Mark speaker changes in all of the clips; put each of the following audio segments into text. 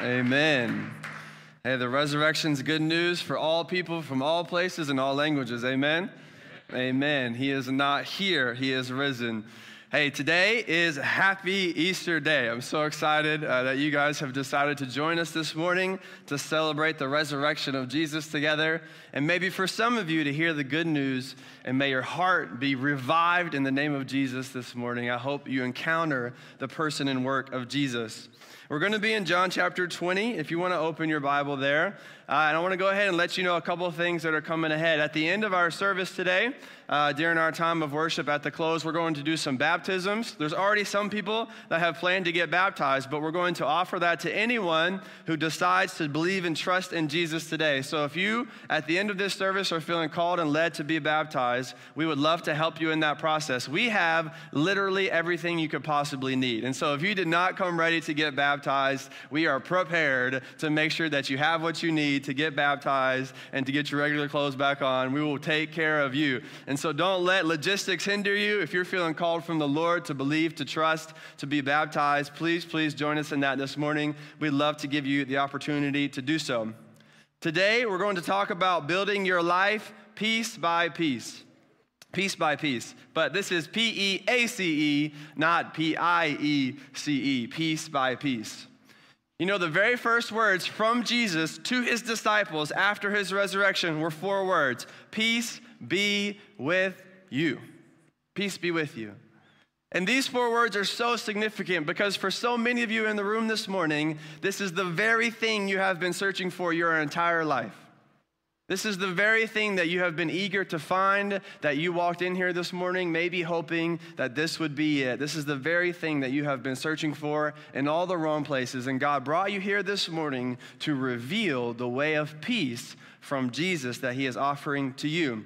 Speaker 1: Amen. Hey, the resurrection's good news for all people from all places and all languages. Amen. Amen. He is not here, he is risen. Hey, today is Happy Easter Day. I'm so excited uh, that you guys have decided to join us this morning to celebrate the resurrection of Jesus together. And maybe for some of you to hear the good news, and may your heart be revived in the name of Jesus this morning. I hope you encounter the person and work of Jesus. We're going to be in John chapter 20, if you want to open your Bible there. Uh, and I want to go ahead and let you know a couple of things that are coming ahead. At the end of our service today, uh, during our time of worship at the close, we're going to do some baptisms. There's already some people that have planned to get baptized, but we're going to offer that to anyone who decides to believe and trust in Jesus today. So if you, at the end of this service, are feeling called and led to be baptized, we would love to help you in that process. We have literally everything you could possibly need. And so if you did not come ready to get baptized, we are prepared to make sure that you have what you need need to get baptized and to get your regular clothes back on. We will take care of you. And so don't let logistics hinder you. If you're feeling called from the Lord to believe, to trust, to be baptized, please, please join us in that this morning. We'd love to give you the opportunity to do so. Today, we're going to talk about building your life piece by piece piece by piece. But this is P E A C E, not P I E C E, piece by piece. You know, the very first words from Jesus to his disciples after his resurrection were four words Peace be with you. Peace be with you. And these four words are so significant because for so many of you in the room this morning, this is the very thing you have been searching for your entire life. This is the very thing that you have been eager to find, that you walked in here this morning, maybe hoping that this would be it. This is the very thing that you have been searching for in all the wrong places. And God brought you here this morning to reveal the way of peace from Jesus that He is offering to you.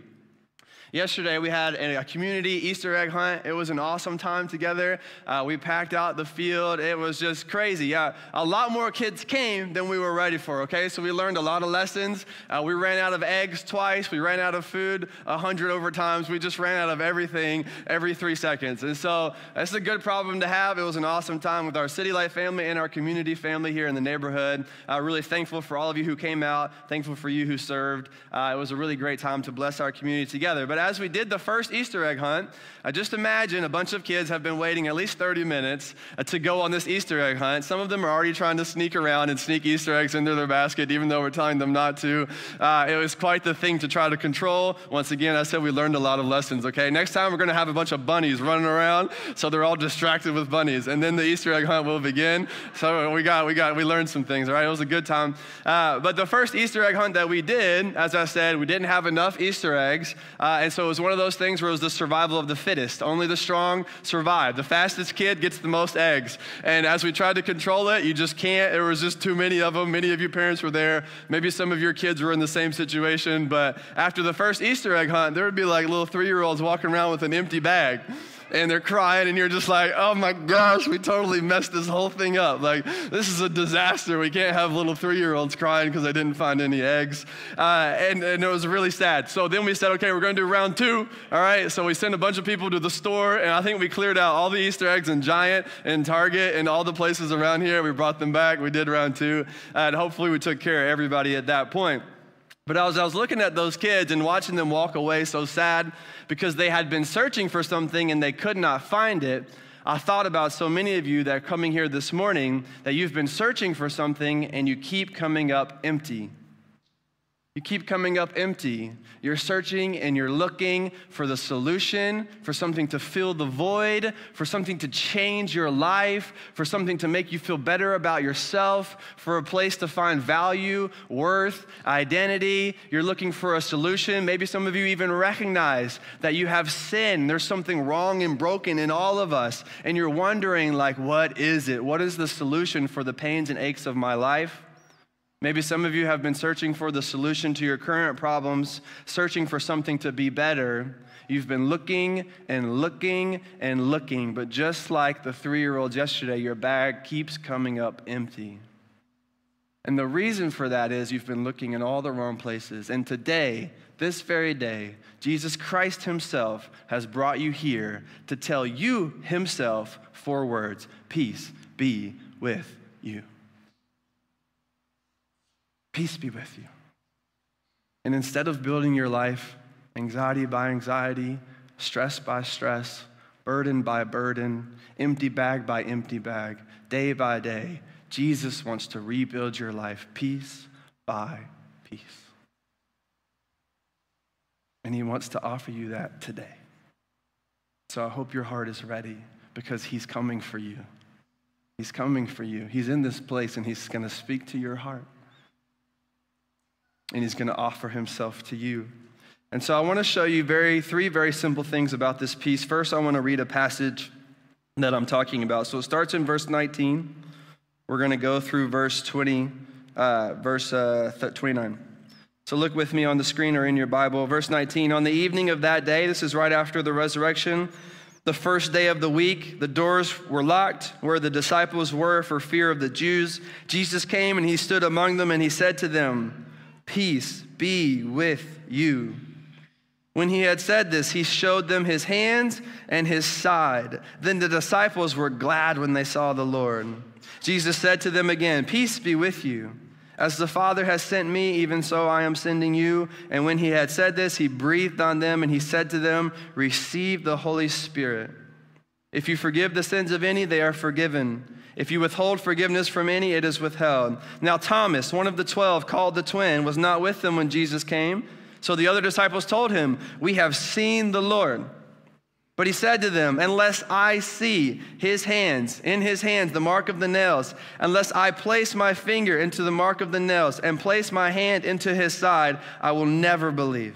Speaker 1: Yesterday, we had a community Easter egg hunt. It was an awesome time together. Uh, we packed out the field. It was just crazy. Yeah, a lot more kids came than we were ready for, okay? So we learned a lot of lessons. Uh, we ran out of eggs twice. We ran out of food a hundred over times. We just ran out of everything every three seconds. And so that's a good problem to have. It was an awesome time with our Citylight family and our community family here in the neighborhood. Uh, really thankful for all of you who came out. Thankful for you who served. Uh, it was a really great time to bless our community together. But but as we did the first Easter egg hunt, I just imagine a bunch of kids have been waiting at least 30 minutes uh, to go on this Easter egg hunt. Some of them are already trying to sneak around and sneak Easter eggs into their basket, even though we're telling them not to. Uh, it was quite the thing to try to control. Once again, I said we learned a lot of lessons, okay? Next time we're gonna have a bunch of bunnies running around, so they're all distracted with bunnies. And then the Easter egg hunt will begin. So we got, we got, we learned some things, all right? It was a good time. Uh, but the first Easter egg hunt that we did, as I said, we didn't have enough Easter eggs. Uh, and so it was one of those things where it was the survival of the fittest. Only the strong survive. The fastest kid gets the most eggs. And as we tried to control it, you just can't. There was just too many of them. Many of you parents were there. Maybe some of your kids were in the same situation. But after the first Easter egg hunt, there would be like little three year olds walking around with an empty bag and they're crying, and you're just like, oh my gosh, we totally messed this whole thing up. Like, this is a disaster. We can't have little three year olds crying because I didn't find any eggs. Uh, and, and it was really sad. So then we said, okay, we're going to do round two. All right. So we sent a bunch of people to the store, and I think we cleared out all the Easter eggs in Giant and Target and all the places around here. We brought them back. We did round two. And hopefully, we took care of everybody at that point. But as I was looking at those kids and watching them walk away so sad because they had been searching for something and they could not find it, I thought about so many of you that are coming here this morning that you've been searching for something and you keep coming up empty. You keep coming up empty. You're searching and you're looking for the solution, for something to fill the void, for something to change your life, for something to make you feel better about yourself, for a place to find value, worth, identity. You're looking for a solution. Maybe some of you even recognize that you have sin. There's something wrong and broken in all of us. And you're wondering, like, what is it? What is the solution for the pains and aches of my life? Maybe some of you have been searching for the solution to your current problems, searching for something to be better. You've been looking and looking and looking, but just like the three year old yesterday, your bag keeps coming up empty. And the reason for that is you've been looking in all the wrong places. And today, this very day, Jesus Christ Himself has brought you here to tell you Himself four words Peace be with you. Peace be with you. And instead of building your life anxiety by anxiety, stress by stress, burden by burden, empty bag by empty bag, day by day, Jesus wants to rebuild your life piece by piece. And he wants to offer you that today. So I hope your heart is ready because he's coming for you. He's coming for you. He's in this place and he's going to speak to your heart. And he's going to offer himself to you. And so I want to show you very three very simple things about this piece. First, I want to read a passage that I'm talking about. So it starts in verse 19. We're going to go through verse 20, uh, verse uh, 29. So look with me on the screen or in your Bible. Verse 19. On the evening of that day, this is right after the resurrection, the first day of the week, the doors were locked where the disciples were for fear of the Jews. Jesus came and he stood among them and he said to them, Peace be with you. When he had said this, he showed them his hands and his side. Then the disciples were glad when they saw the Lord. Jesus said to them again, Peace be with you. As the Father has sent me, even so I am sending you. And when he had said this, he breathed on them and he said to them, Receive the Holy Spirit. If you forgive the sins of any, they are forgiven. If you withhold forgiveness from any, it is withheld. Now, Thomas, one of the twelve, called the twin, was not with them when Jesus came. So the other disciples told him, We have seen the Lord. But he said to them, Unless I see his hands, in his hands, the mark of the nails, unless I place my finger into the mark of the nails and place my hand into his side, I will never believe.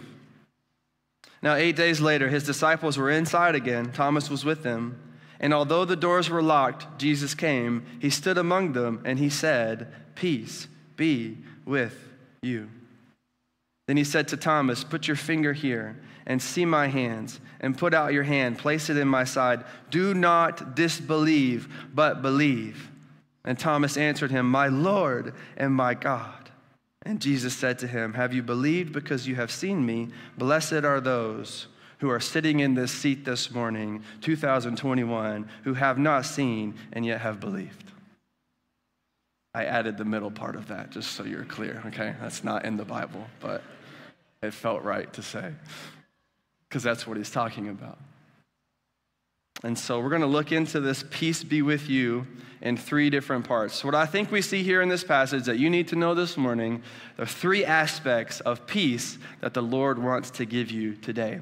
Speaker 1: Now, eight days later, his disciples were inside again. Thomas was with them. And although the doors were locked, Jesus came. He stood among them and he said, Peace be with you. Then he said to Thomas, Put your finger here and see my hands, and put out your hand, place it in my side. Do not disbelieve, but believe. And Thomas answered him, My Lord and my God. And Jesus said to him, Have you believed because you have seen me? Blessed are those who are sitting in this seat this morning, 2021, who have not seen and yet have believed. I added the middle part of that just so you're clear, okay? That's not in the Bible, but it felt right to say because that's what he's talking about. And so we're going to look into this peace be with you in three different parts. What I think we see here in this passage that you need to know this morning, are three aspects of peace that the Lord wants to give you today.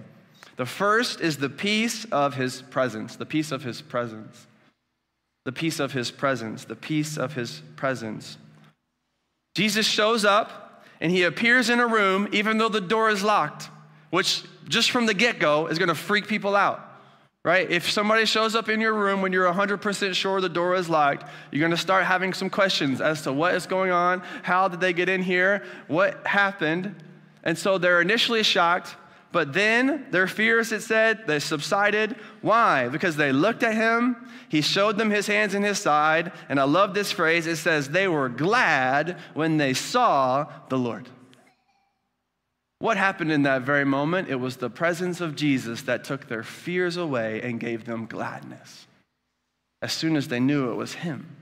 Speaker 1: The first is the peace of his presence, the peace of his presence. The peace of his presence, the peace of his presence. Jesus shows up and he appears in a room even though the door is locked, which just from the get go, is going to freak people out. Right? If somebody shows up in your room when you're 100% sure the door is locked, you're going to start having some questions as to what is going on, how did they get in here, what happened. And so they're initially shocked, but then their fears, it said, they subsided. Why? Because they looked at him, he showed them his hands and his side, and I love this phrase. It says, they were glad when they saw the Lord. What happened in that very moment? It was the presence of Jesus that took their fears away and gave them gladness. As soon as they knew it was Him,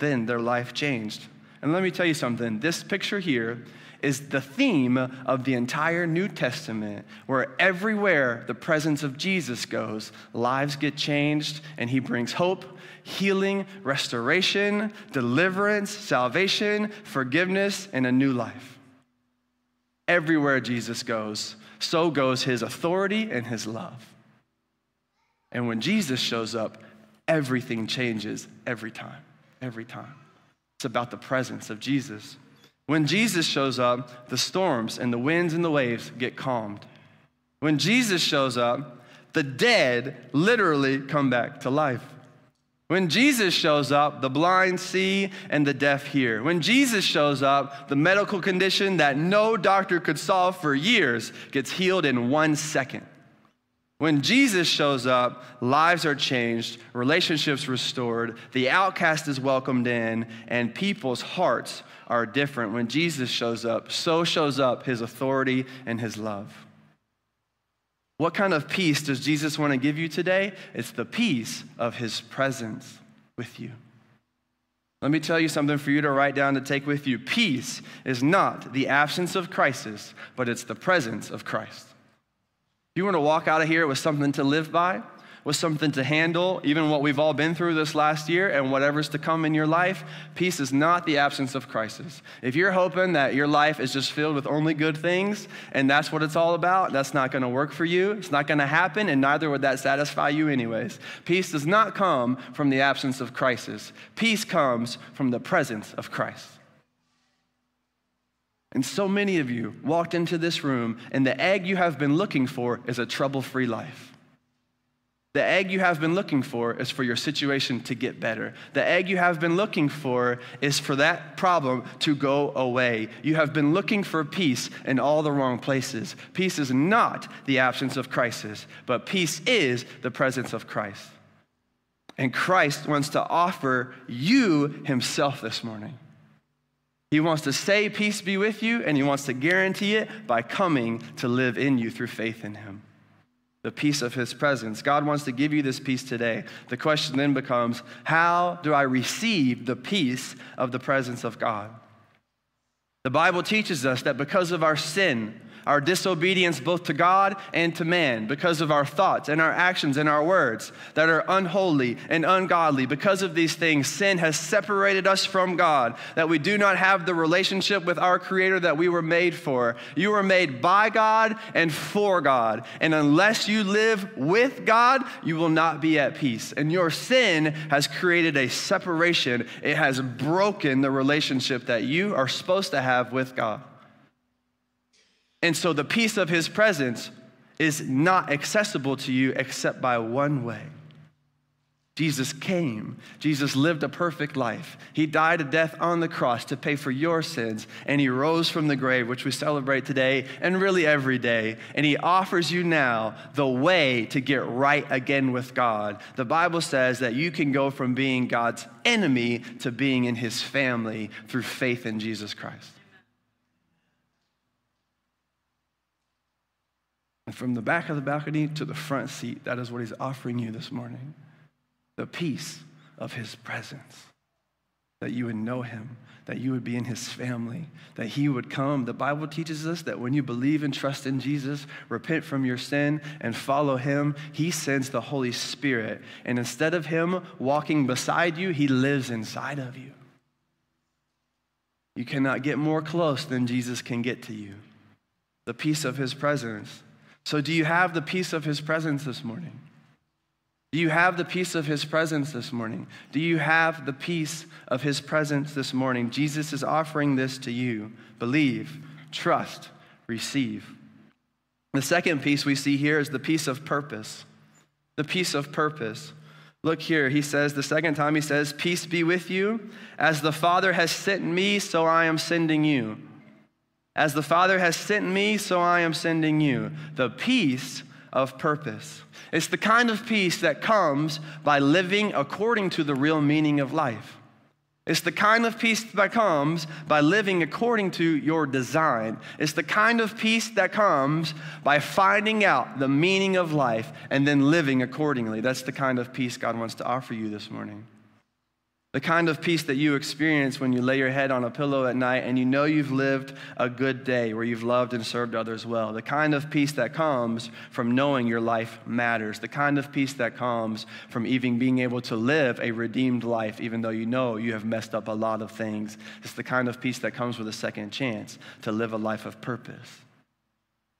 Speaker 1: then their life changed. And let me tell you something this picture here is the theme of the entire New Testament, where everywhere the presence of Jesus goes, lives get changed, and He brings hope, healing, restoration, deliverance, salvation, forgiveness, and a new life. Everywhere Jesus goes, so goes his authority and his love. And when Jesus shows up, everything changes every time. Every time. It's about the presence of Jesus. When Jesus shows up, the storms and the winds and the waves get calmed. When Jesus shows up, the dead literally come back to life. When Jesus shows up, the blind see and the deaf hear. When Jesus shows up, the medical condition that no doctor could solve for years gets healed in one second. When Jesus shows up, lives are changed, relationships restored, the outcast is welcomed in, and people's hearts are different. When Jesus shows up, so shows up his authority and his love. What kind of peace does Jesus want to give you today? It's the peace of his presence with you. Let me tell you something for you to write down to take with you. Peace is not the absence of crisis, but it's the presence of Christ. If you want to walk out of here with something to live by, with something to handle, even what we've all been through this last year and whatever's to come in your life, peace is not the absence of crisis. If you're hoping that your life is just filled with only good things and that's what it's all about, that's not going to work for you. It's not going to happen, and neither would that satisfy you, anyways. Peace does not come from the absence of crisis, peace comes from the presence of Christ. And so many of you walked into this room, and the egg you have been looking for is a trouble free life. The egg you have been looking for is for your situation to get better. The egg you have been looking for is for that problem to go away. You have been looking for peace in all the wrong places. Peace is not the absence of crisis, but peace is the presence of Christ. And Christ wants to offer you himself this morning. He wants to say, Peace be with you, and he wants to guarantee it by coming to live in you through faith in him the peace of his presence. God wants to give you this peace today. The question then becomes how do I receive the peace of the presence of God? The Bible teaches us that because of our sin, our disobedience both to God and to man, because of our thoughts and our actions and our words that are unholy and ungodly. Because of these things, sin has separated us from God, that we do not have the relationship with our Creator that we were made for. You were made by God and for God. And unless you live with God, you will not be at peace. And your sin has created a separation, it has broken the relationship that you are supposed to have with God. And so the peace of his presence is not accessible to you except by one way. Jesus came. Jesus lived a perfect life. He died a death on the cross to pay for your sins, and he rose from the grave, which we celebrate today and really every day. And he offers you now the way to get right again with God. The Bible says that you can go from being God's enemy to being in his family through faith in Jesus Christ. And from the back of the balcony to the front seat, that is what he's offering you this morning the peace of his presence. That you would know him, that you would be in his family, that he would come. The Bible teaches us that when you believe and trust in Jesus, repent from your sin, and follow him, he sends the Holy Spirit. And instead of him walking beside you, he lives inside of you. You cannot get more close than Jesus can get to you. The peace of his presence. So, do you have the peace of his presence this morning? Do you have the peace of his presence this morning? Do you have the peace of his presence this morning? Jesus is offering this to you. Believe, trust, receive. The second piece we see here is the peace of purpose. The peace of purpose. Look here, he says, the second time he says, Peace be with you. As the Father has sent me, so I am sending you. As the Father has sent me, so I am sending you. The peace of purpose. It's the kind of peace that comes by living according to the real meaning of life. It's the kind of peace that comes by living according to your design. It's the kind of peace that comes by finding out the meaning of life and then living accordingly. That's the kind of peace God wants to offer you this morning. The kind of peace that you experience when you lay your head on a pillow at night and you know you've lived a good day where you've loved and served others well. The kind of peace that comes from knowing your life matters. The kind of peace that comes from even being able to live a redeemed life, even though you know you have messed up a lot of things. It's the kind of peace that comes with a second chance to live a life of purpose,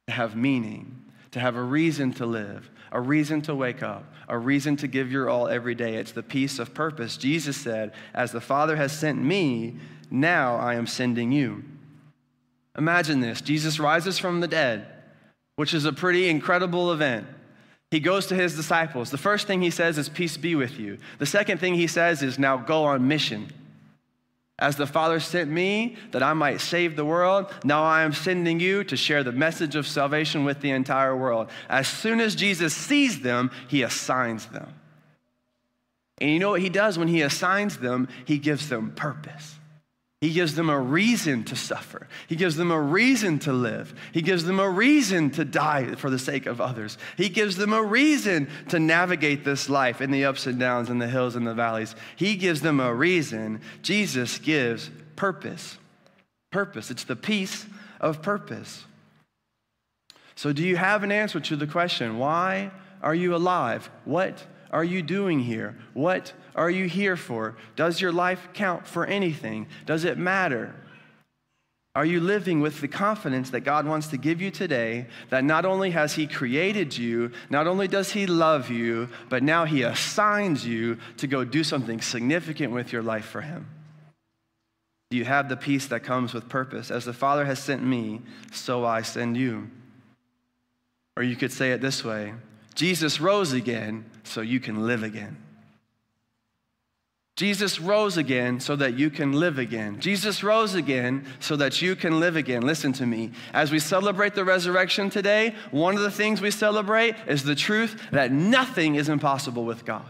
Speaker 1: to have meaning, to have a reason to live, a reason to wake up, a reason to give your all every day. It's the peace of purpose. Jesus said, As the Father has sent me, now I am sending you. Imagine this Jesus rises from the dead, which is a pretty incredible event. He goes to his disciples. The first thing he says is, Peace be with you. The second thing he says is, Now go on mission. As the Father sent me that I might save the world, now I am sending you to share the message of salvation with the entire world. As soon as Jesus sees them, he assigns them. And you know what he does when he assigns them? He gives them purpose. He gives them a reason to suffer. He gives them a reason to live. He gives them a reason to die for the sake of others. He gives them a reason to navigate this life in the ups and downs in the hills and the valleys. He gives them a reason. Jesus gives purpose. Purpose. It's the peace of purpose. So, do you have an answer to the question why are you alive? What are you doing here? What are you here for? Does your life count for anything? Does it matter? Are you living with the confidence that God wants to give you today that not only has He created you, not only does He love you, but now He assigns you to go do something significant with your life for Him? Do you have the peace that comes with purpose? As the Father has sent me, so I send you. Or you could say it this way Jesus rose again so you can live again. Jesus rose again so that you can live again. Jesus rose again so that you can live again. Listen to me. As we celebrate the resurrection today, one of the things we celebrate is the truth that nothing is impossible with God.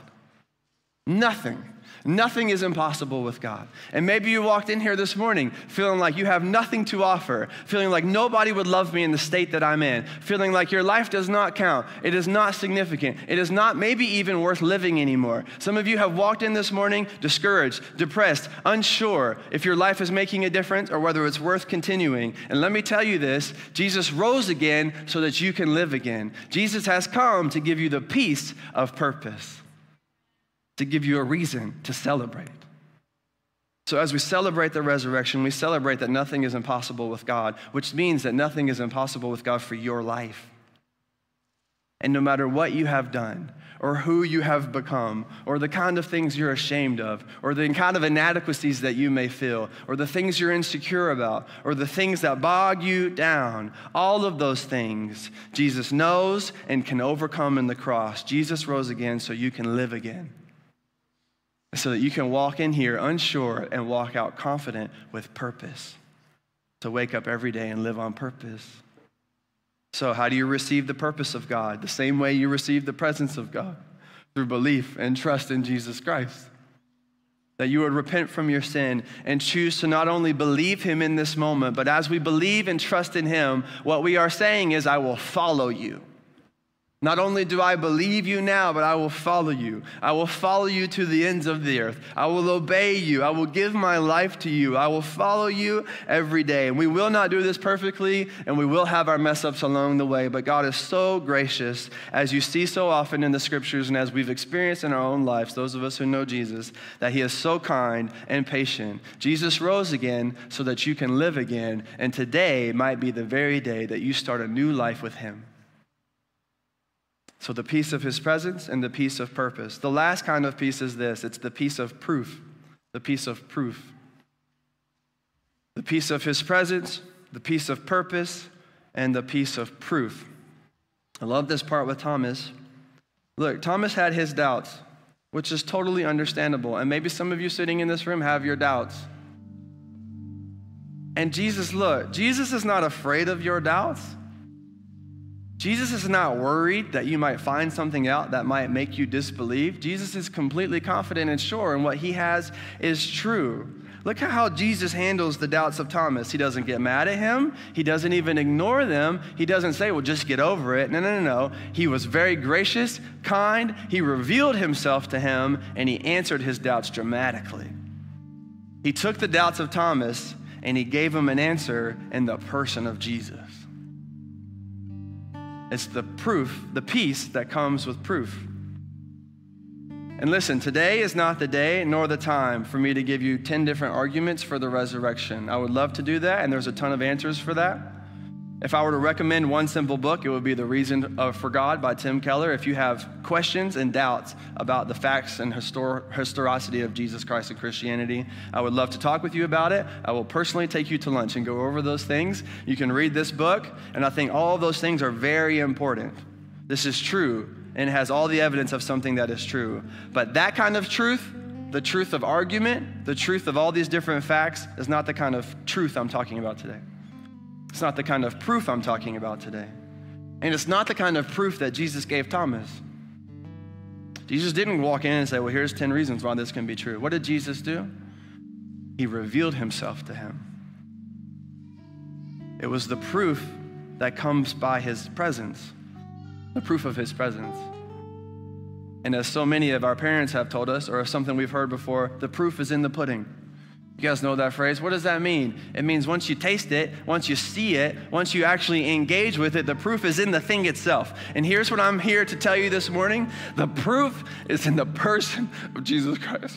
Speaker 1: Nothing. Nothing is impossible with God. And maybe you walked in here this morning feeling like you have nothing to offer, feeling like nobody would love me in the state that I'm in, feeling like your life does not count, it is not significant, it is not maybe even worth living anymore. Some of you have walked in this morning discouraged, depressed, unsure if your life is making a difference or whether it's worth continuing. And let me tell you this Jesus rose again so that you can live again. Jesus has come to give you the peace of purpose to give you a reason to celebrate. So, as we celebrate the resurrection, we celebrate that nothing is impossible with God, which means that nothing is impossible with God for your life. And no matter what you have done, or who you have become, or the kind of things you're ashamed of, or the kind of inadequacies that you may feel, or the things you're insecure about, or the things that bog you down, all of those things Jesus knows and can overcome in the cross. Jesus rose again so you can live again so that you can walk in here unsure and walk out confident with purpose. To wake up every day and live on purpose. So, how do you receive the purpose of God? The same way you receive the presence of God through belief and trust in Jesus Christ. That you would repent from your sin and choose to not only believe Him in this moment, but as we believe and trust in Him, what we are saying is, I will follow you. Not only do I believe you now, but I will follow you. I will follow you to the ends of the earth. I will obey you. I will give my life to you. I will follow you every day. And we will not do this perfectly, and we will have our mess ups along the way. But God is so gracious, as you see so often in the scriptures and as we've experienced in our own lives, those of us who know Jesus, that He is so kind and patient. Jesus rose again so that you can live again. And today might be the very day that you start a new life with Him. So, the peace of his presence and the peace of purpose. The last kind of peace is this it's the peace of proof. The peace of proof. The peace of his presence, the peace of purpose, and the peace of proof. I love this part with Thomas. Look, Thomas had his doubts, which is totally understandable. And maybe some of you sitting in this room have your doubts. And Jesus, look, Jesus is not afraid of your doubts. Jesus is not worried that you might find something out that might make you disbelieve. Jesus is completely confident and sure and what he has is true. Look at how Jesus handles the doubts of Thomas. He doesn't get mad at him. He doesn't even ignore them. He doesn't say, well, just get over it. No, no, no, no. He was very gracious, kind. He revealed himself to him, and he answered his doubts dramatically. He took the doubts of Thomas and he gave him an answer in the person of Jesus. It's the proof, the peace that comes with proof. And listen, today is not the day nor the time for me to give you 10 different arguments for the resurrection. I would love to do that, and there's a ton of answers for that. If I were to recommend one simple book, it would be The Reason for God by Tim Keller. If you have questions and doubts about the facts and histor- historicity of Jesus Christ and Christianity, I would love to talk with you about it. I will personally take you to lunch and go over those things. You can read this book, and I think all of those things are very important. This is true and has all the evidence of something that is true. But that kind of truth, the truth of argument, the truth of all these different facts, is not the kind of truth I'm talking about today. It's not the kind of proof I'm talking about today. And it's not the kind of proof that Jesus gave Thomas. Jesus didn't walk in and say, Well, here's 10 reasons why this can be true. What did Jesus do? he revealed himself to him. It was the proof that comes by his presence, the proof of his presence. And as so many of our parents have told us, or something we've heard before, the proof is in the pudding. You guys know that phrase? What does that mean? It means once you taste it, once you see it, once you actually engage with it, the proof is in the thing itself. And here's what I'm here to tell you this morning the proof is in the person of Jesus Christ.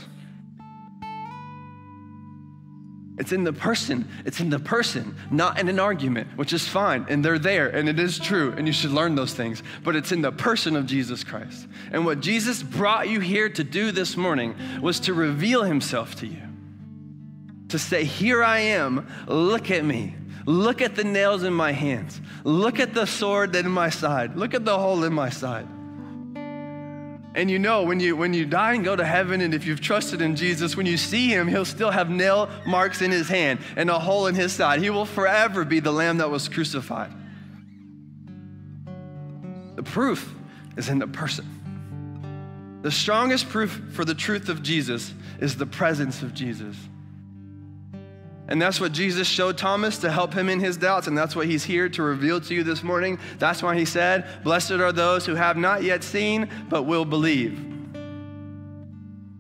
Speaker 1: It's in the person. It's in the person, not in an argument, which is fine. And they're there, and it is true, and you should learn those things. But it's in the person of Jesus Christ. And what Jesus brought you here to do this morning was to reveal himself to you. To say, Here I am, look at me. Look at the nails in my hands. Look at the sword that in my side. Look at the hole in my side. And you know, when you, when you die and go to heaven, and if you've trusted in Jesus, when you see him, he'll still have nail marks in his hand and a hole in his side. He will forever be the lamb that was crucified. The proof is in the person. The strongest proof for the truth of Jesus is the presence of Jesus. And that's what Jesus showed Thomas to help him in his doubts. And that's what he's here to reveal to you this morning. That's why he said, Blessed are those who have not yet seen, but will believe.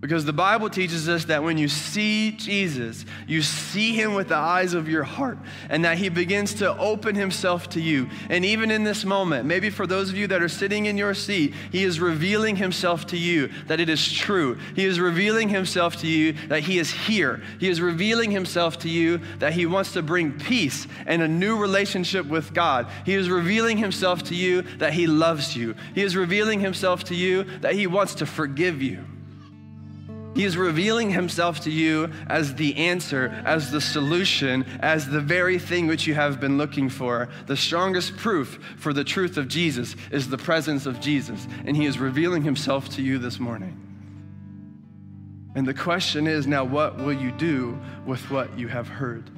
Speaker 1: Because the Bible teaches us that when you see Jesus, you see him with the eyes of your heart, and that he begins to open himself to you. And even in this moment, maybe for those of you that are sitting in your seat, he is revealing himself to you that it is true. He is revealing himself to you that he is here. He is revealing himself to you that he wants to bring peace and a new relationship with God. He is revealing himself to you that he loves you. He is revealing himself to you that he wants to forgive you. He is revealing himself to you as the answer, as the solution, as the very thing which you have been looking for. The strongest proof for the truth of Jesus is the presence of Jesus, and he is revealing himself to you this morning. And the question is now, what will you do with what you have heard?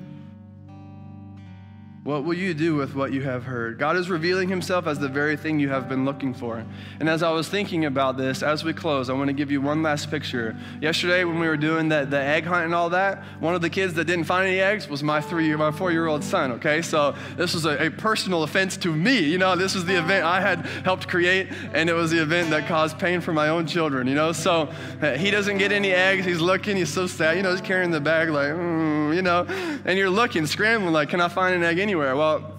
Speaker 1: What will you do with what you have heard? God is revealing himself as the very thing you have been looking for. And as I was thinking about this, as we close, I want to give you one last picture. Yesterday, when we were doing the, the egg hunt and all that, one of the kids that didn't find any eggs was my three, my four-year-old son, okay? So this was a, a personal offense to me. You know, this was the event I had helped create, and it was the event that caused pain for my own children, you know? So uh, he doesn't get any eggs. He's looking, he's so sad, you know, he's carrying the bag like, mm, you know, and you're looking, scrambling like, can I find an egg anywhere? Well,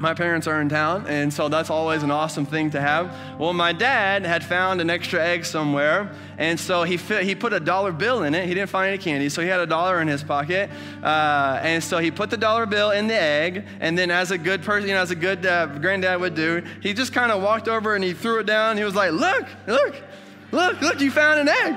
Speaker 1: my parents are in town, and so that's always an awesome thing to have. Well, my dad had found an extra egg somewhere, and so he, fit, he put a dollar bill in it. He didn't find any candy, so he had a dollar in his pocket. Uh, and so he put the dollar bill in the egg, and then, as a good person, you know, as a good uh, granddad would do, he just kind of walked over and he threw it down. He was like, Look, look, look, look, you found an egg.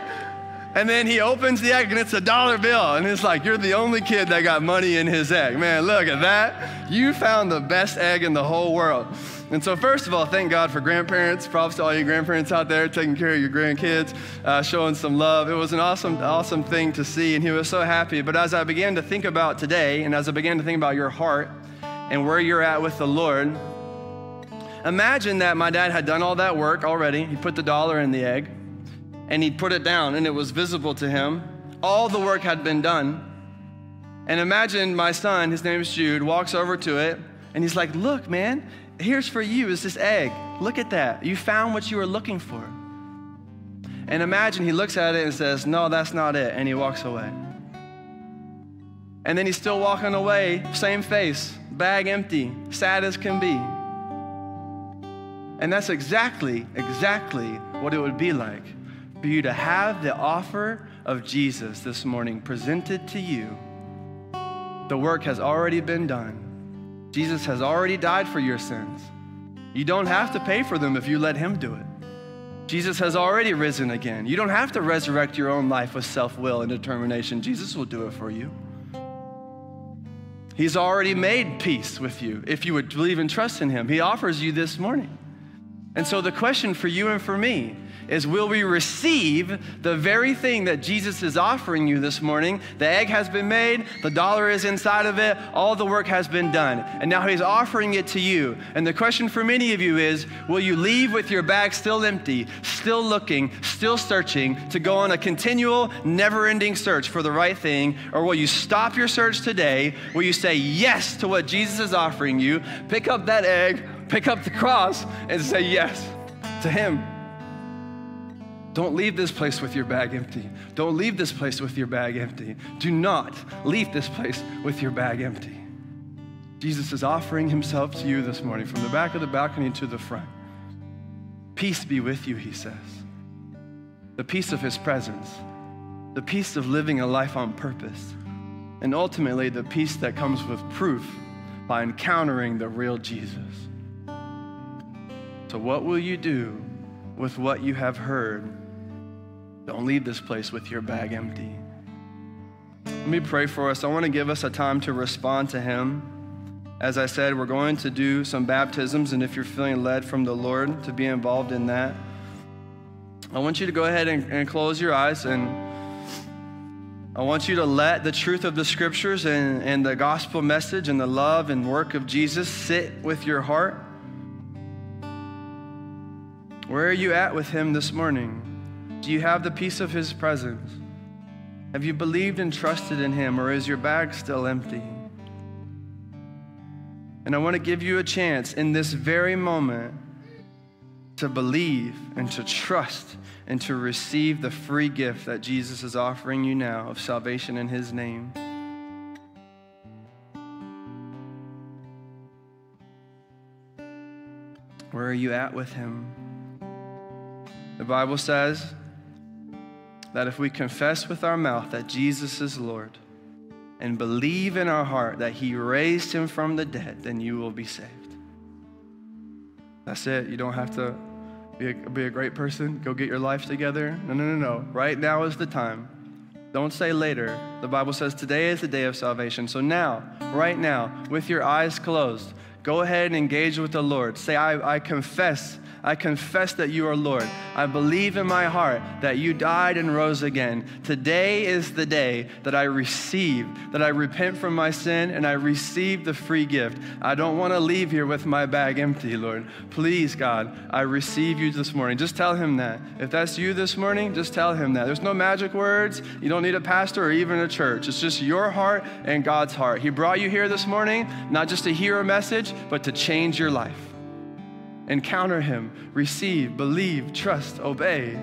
Speaker 1: And then he opens the egg and it's a dollar bill. And it's like, you're the only kid that got money in his egg. Man, look at that. You found the best egg in the whole world. And so, first of all, thank God for grandparents. Props to all you grandparents out there taking care of your grandkids, uh, showing some love. It was an awesome, awesome thing to see, and he was so happy. But as I began to think about today, and as I began to think about your heart and where you're at with the Lord, imagine that my dad had done all that work already. He put the dollar in the egg and he put it down and it was visible to him. All the work had been done. And imagine my son, his name is Jude, walks over to it and he's like, Look, man, here's for you is this egg. Look at that. You found what you were looking for. And imagine he looks at it and says, No, that's not it. And he walks away. And then he's still walking away, same face, bag empty, sad as can be. And that's exactly, exactly what it would be like for you to have the offer of Jesus this morning presented to you. The work has already been done. Jesus has already died for your sins. You don't have to pay for them if you let Him do it. Jesus has already risen again. You don't have to resurrect your own life with self will and determination. Jesus will do it for you. He's already made peace with you if you would believe and trust in Him. He offers you this morning. And so the question for you and for me is will we receive the very thing that Jesus is offering you this morning? The egg has been made, the dollar is inside of it, all the work has been done. And now he's offering it to you. And the question for many of you is will you leave with your bag still empty, still looking, still searching to go on a continual, never ending search for the right thing? Or will you stop your search today? Will you say yes to what Jesus is offering you, pick up that egg, pick up the cross, and say yes to him? Don't leave this place with your bag empty. Don't leave this place with your bag empty. Do not leave this place with your bag empty. Jesus is offering himself to you this morning from the back of the balcony to the front. Peace be with you, he says. The peace of his presence, the peace of living a life on purpose, and ultimately the peace that comes with proof by encountering the real Jesus. So, what will you do with what you have heard? Don't leave this place with your bag empty. Let me pray for us. I want to give us a time to respond to Him. As I said, we're going to do some baptisms, and if you're feeling led from the Lord to be involved in that, I want you to go ahead and, and close your eyes and I want you to let the truth of the scriptures and, and the gospel message and the love and work of Jesus sit with your heart. Where are you at with Him this morning? Do you have the peace of His presence? Have you believed and trusted in Him, or is your bag still empty? And I want to give you a chance in this very moment to believe and to trust and to receive the free gift that Jesus is offering you now of salvation in His name. Where are you at with Him? The Bible says, that if we confess with our mouth that Jesus is Lord and believe in our heart that He raised Him from the dead, then you will be saved. That's it. You don't have to be a, be a great person, go get your life together. No, no, no, no. Right now is the time. Don't say later. The Bible says today is the day of salvation. So now, right now, with your eyes closed, go ahead and engage with the Lord. Say, I, I confess I confess that you are Lord. I believe in my heart that you died and rose again. Today is the day that I receive, that I repent from my sin and I receive the free gift. I don't want to leave here with my bag empty, Lord. Please, God, I receive you this morning. Just tell him that. If that's you this morning, just tell him that. There's no magic words. You don't need a pastor or even a church. It's just your heart and God's heart. He brought you here this morning, not just to hear a message, but to change your life encounter Him, receive, believe, trust, obey.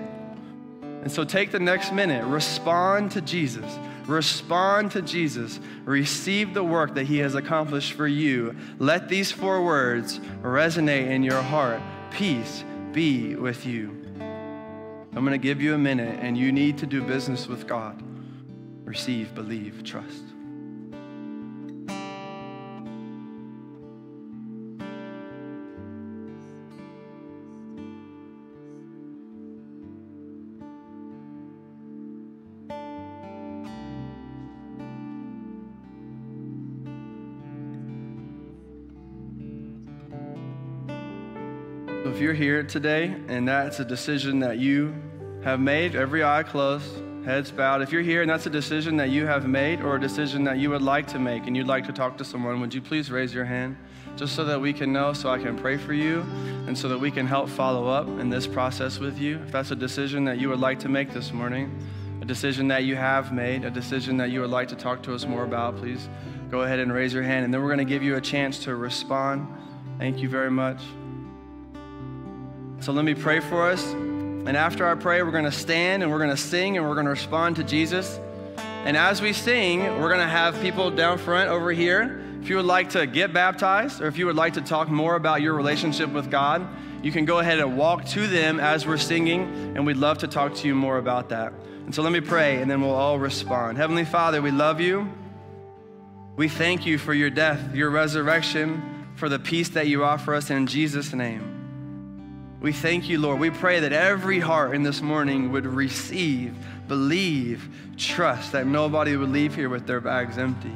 Speaker 1: And so take the next minute, respond to Jesus. Respond to Jesus. Receive the work that He has accomplished for you. Let these four words resonate in your heart. Peace be with you. I'm going to give you a minute, and you need to do business with God. Receive, believe, trust. Here today and that's a decision that you have made, every eye closed, heads bowed, if you're here and that's a decision that you have made or a decision that you would like to make and you'd like to talk to someone, would you please raise your hand just so that we can know, so I can pray for you, and so that we can help follow up in this process with you? If that's a decision that you would like to make this morning, a decision that you have made, a decision that you would like to talk to us more about, please go ahead and raise your hand, and then we're going to give you a chance to respond. Thank you very much. So let me pray for us. And after I pray, we're going to stand and we're going to sing and we're going to respond to Jesus. And as we sing, we're going to have people down front over here. If you would like to get baptized or if you would like to talk more about your relationship with God, you can go ahead and walk to them as we're singing, and we'd love to talk to you more about that. And so let me pray, and then we'll all respond. Heavenly Father, we love you. We thank you for your death, your resurrection, for the peace that you offer us in Jesus' name. We thank you, Lord. We pray that every heart in this morning would receive, believe, trust, that nobody would leave here with their bags empty.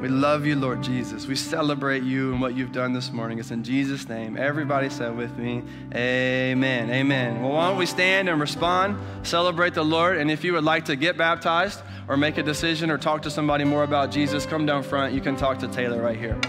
Speaker 1: We love you, Lord Jesus. We celebrate you and what you've done this morning. It's in Jesus' name. Everybody said with me, Amen. Amen. Well, why don't we stand and respond, celebrate the Lord, and if you would like to get baptized or make a decision or talk to somebody more about Jesus, come down front. You can talk to Taylor right here.